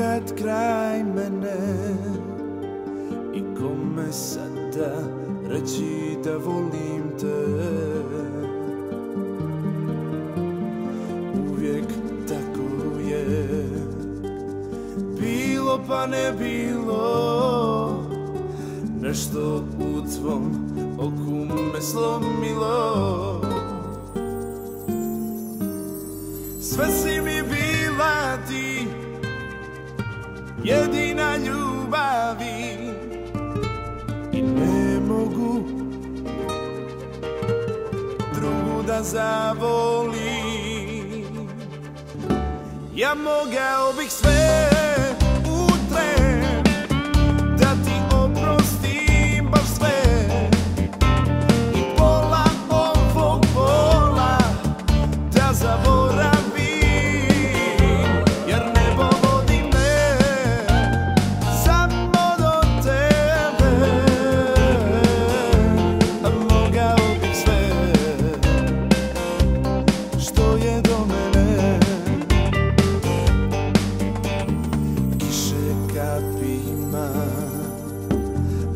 Nekad kraj mene. I kome sada reći da volim te? Uvijek tako je. Bilo pa ne bilo. Nešto u tvom oku me slomilo. Sve si mi Jedina ljubavi. I ne mogu Drugu da zavolim. Ja mogao bih sve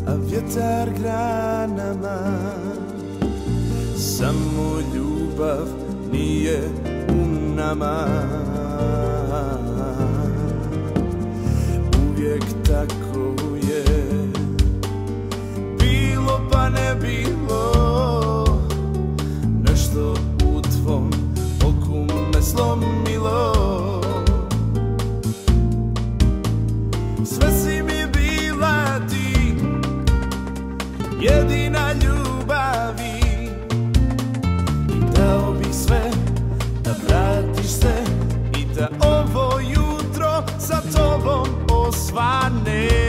A vjetar granama. Samo ljubav nije u nama. Uvijek tako je. Bilo pa ne bilo Nešto u tvom oku me slomilo. Sve si Jedina ljubavi. I dao bih sve Da vratiš se I da ovo jutro Sa tobom osvane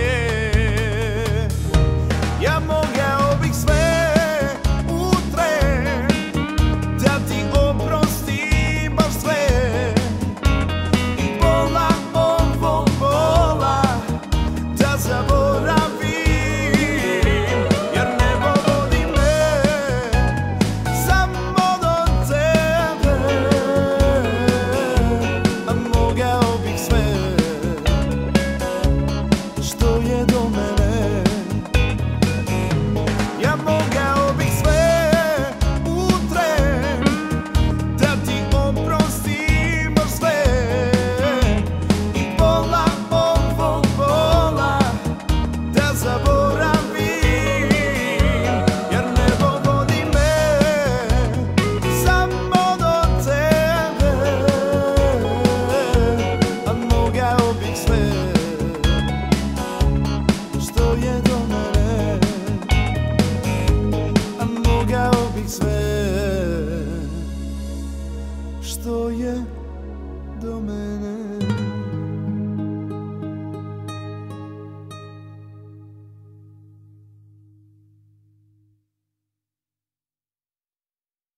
stoję do mnie.